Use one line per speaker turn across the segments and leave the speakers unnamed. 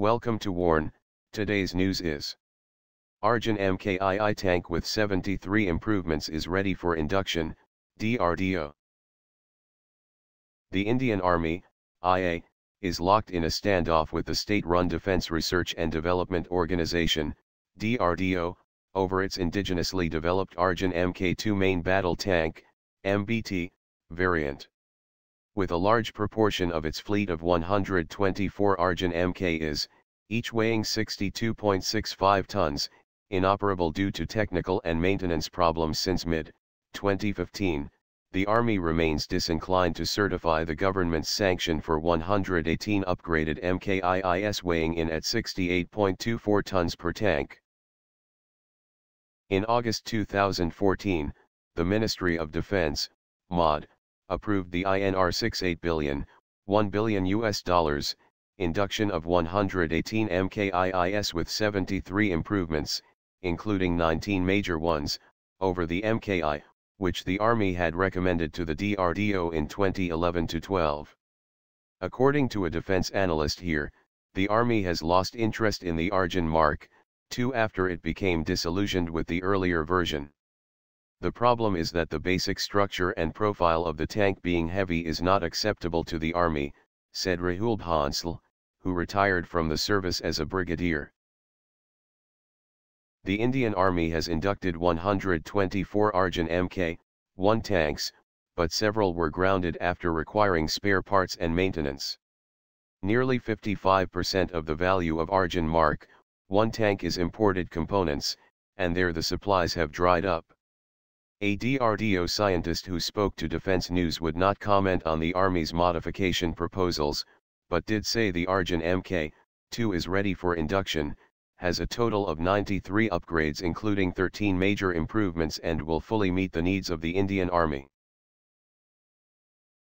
Welcome to Warn, today's news is Arjun MKII tank with 73 improvements is ready for induction, DRDO. The Indian Army, IA, is locked in a standoff with the state-run Defense Research and Development Organization, DRDO, over its indigenously developed Arjun Mk2 main battle tank, MBT, variant. With a large proportion of its fleet of 124 Arjun Mk is, each weighing 62.65 tons, inoperable due to technical and maintenance problems since mid-2015, the Army remains disinclined to certify the government's sanction for 118 upgraded MKIIs weighing in at 68.24 tons per tank. In August 2014, the Ministry of Defense, MOD, approved the INR 68 billion, 1 billion US dollars, induction of 118 MKIIs with 73 improvements, including 19 major ones, over the MKI, which the Army had recommended to the DRDO in 2011-12. According to a defense analyst here, the Army has lost interest in the Arjun Mark II after it became disillusioned with the earlier version. The problem is that the basic structure and profile of the tank being heavy is not acceptable to the Army, said Rahul Bhonsle, who retired from the service as a brigadier. The Indian Army has inducted 124 Arjun Mk-1 tanks, but several were grounded after requiring spare parts and maintenance. Nearly 55% of the value of Arjun Mark 1 tank is imported components, and there the supplies have dried up. A DRDO scientist who spoke to Defense News would not comment on the Army's modification proposals, but did say the Arjun Mk-2 is ready for induction, has a total of 93 upgrades including 13 major improvements and will fully meet the needs of the Indian Army.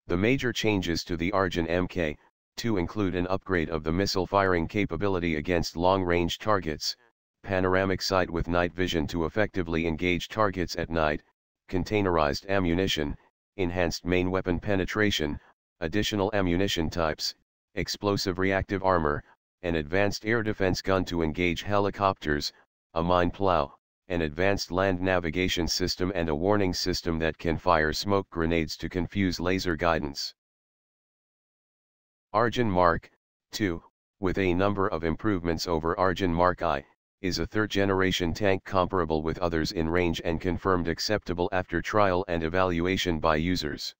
The major changes to the Arjun Mk, 2 include an upgrade of the missile firing capability against long-range targets, panoramic sight with night vision to effectively engage targets at night, containerized ammunition, enhanced main weapon penetration, additional ammunition types, explosive reactive armor, an advanced air defense gun to engage helicopters, a mine plow, an advanced land navigation system and a warning system that can fire smoke grenades to confuse laser guidance. Arjun Mark II, with a number of improvements over Arjun Mark I, is a third-generation tank comparable with others in range and confirmed acceptable after trial and evaluation by users.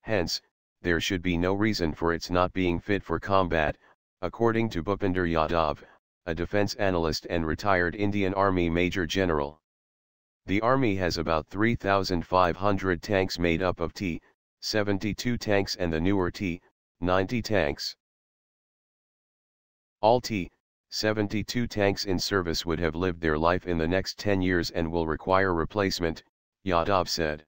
Hence, there should be no reason for its not being fit for combat, according to Bhupinder Yadav, a defense analyst and retired Indian Army Major General. The Army has about 3,500 tanks made up of T-72 tanks and the newer T-90 tanks. All T-72 tanks in service would have lived their life in the next 10 years and will require replacement, Yadav said.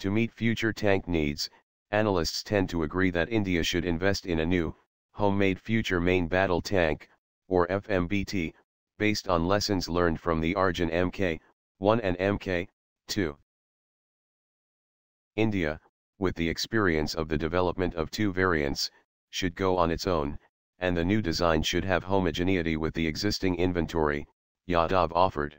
To meet future tank needs, analysts tend to agree that India should invest in a new, Homemade Future Main Battle Tank, or FMBT, based on lessons learned from the Arjun Mk-1 and Mk-2. India, with the experience of the development of two variants, should go on its own, and the new design should have homogeneity with the existing inventory, Yadav offered.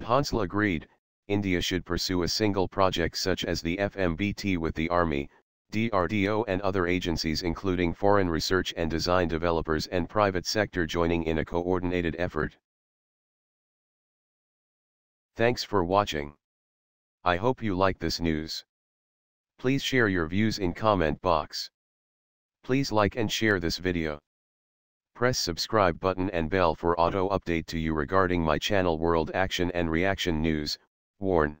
Bhonsle agreed, India should pursue a single project such as the FMBT with the Army, DRDO and other agencies including foreign research and design developers and private sector joining in a coordinated effort. Thanks for watching. I hope you like this news. Please share your views in comment box. Please like and share this video. Press subscribe button and bell for auto update to you regarding my channel World Action and Reaction News, Warn.